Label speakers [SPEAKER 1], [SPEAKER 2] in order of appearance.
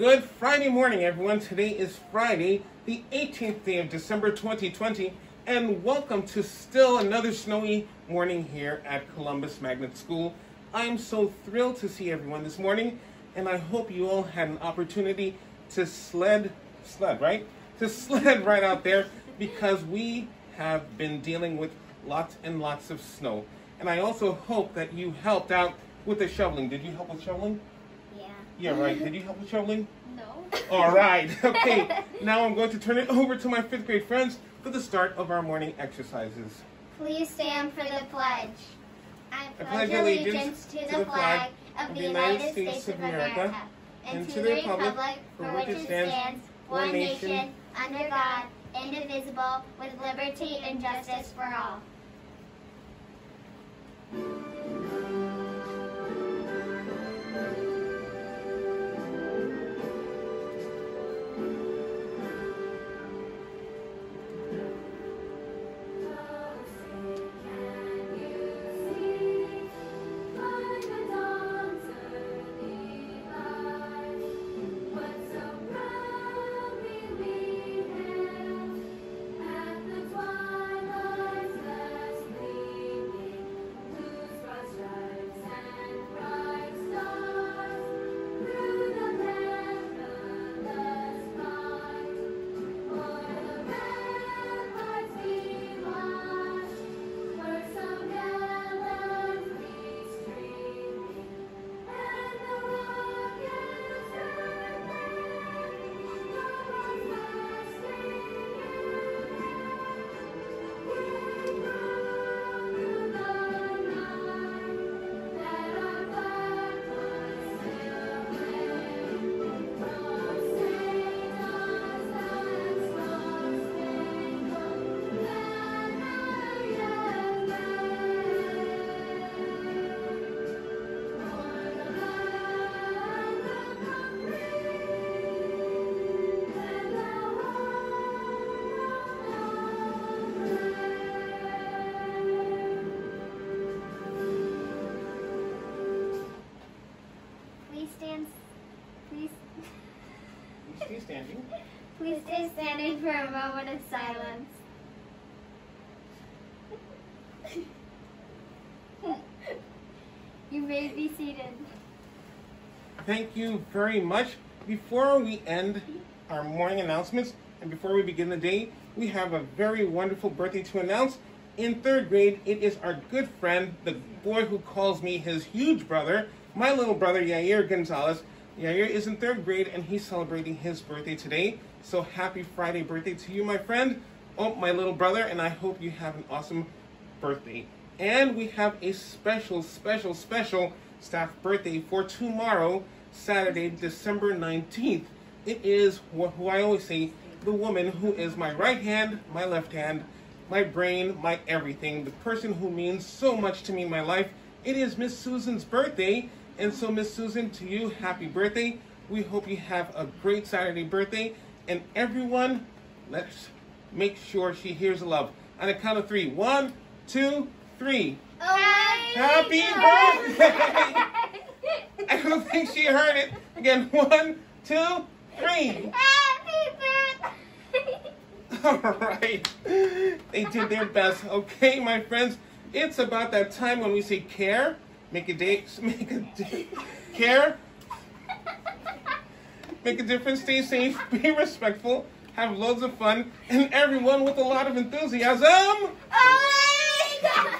[SPEAKER 1] Good Friday morning, everyone. Today is Friday, the 18th day of December 2020, and welcome to still another snowy morning here at Columbus Magnet School. I'm so thrilled to see everyone this morning, and I hope you all had an opportunity to sled, sled, right? To sled right out there because we have been dealing with lots and lots of snow. And I also hope that you helped out with the shoveling. Did you help with shoveling?
[SPEAKER 2] Yeah.
[SPEAKER 1] Right. Did you help with shoveling?
[SPEAKER 2] No.
[SPEAKER 1] All right. Okay. Now I'm going to turn it over to my fifth grade friends for the start of our morning exercises.
[SPEAKER 2] Please stand for the pledge. I
[SPEAKER 1] pledge allegiance to the flag of the United States of America and to the republic for which it stands, one nation,
[SPEAKER 2] under God, indivisible, with liberty and justice for all. Please stand. Please.
[SPEAKER 1] Stay standing.
[SPEAKER 2] Please stay standing for a moment of silence. you may be seated.
[SPEAKER 1] Thank you very much. Before we end our morning announcements and before we begin the day, we have a very wonderful birthday to announce. In third grade, it is our good friend, the boy who calls me his huge brother, my little brother Yair Gonzalez. Yair is in third grade and he's celebrating his birthday today. So happy Friday birthday to you, my friend. Oh, my little brother, and I hope you have an awesome birthday. And we have a special, special, special staff birthday for tomorrow, Saturday, December 19th. It is who I always say, the woman who is my right hand, my left hand, my brain, my everything, the person who means so much to me in my life. It is Miss Susan's birthday. And so, Miss Susan, to you, happy birthday. We hope you have a great Saturday birthday. And everyone, let's make sure she hears the love. On the count of three. One, two, three. Happy birthday! I don't think she heard it. Again, one, two, three.
[SPEAKER 2] Happy birthday!
[SPEAKER 1] All right. They did their best. Okay, my friends, it's about that time when we say care. Make a day, make a day, care. Make a difference, stay safe, be respectful, have loads of fun, and everyone with a lot of enthusiasm.
[SPEAKER 2] Oh,